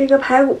吃一个排骨。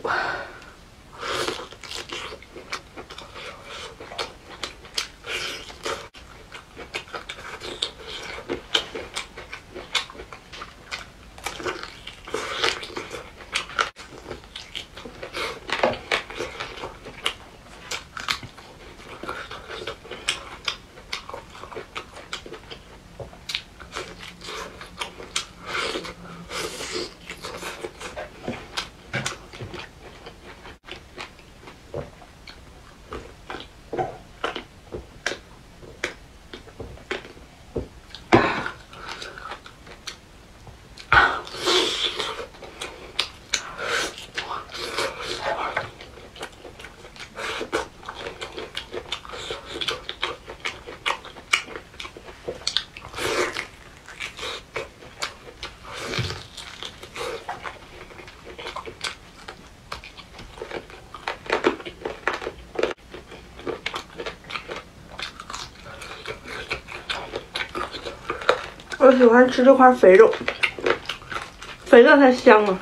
我喜欢吃这块肥肉，肥肉才香啊。